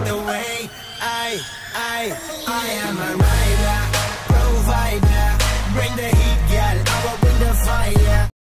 the way I, I, I am a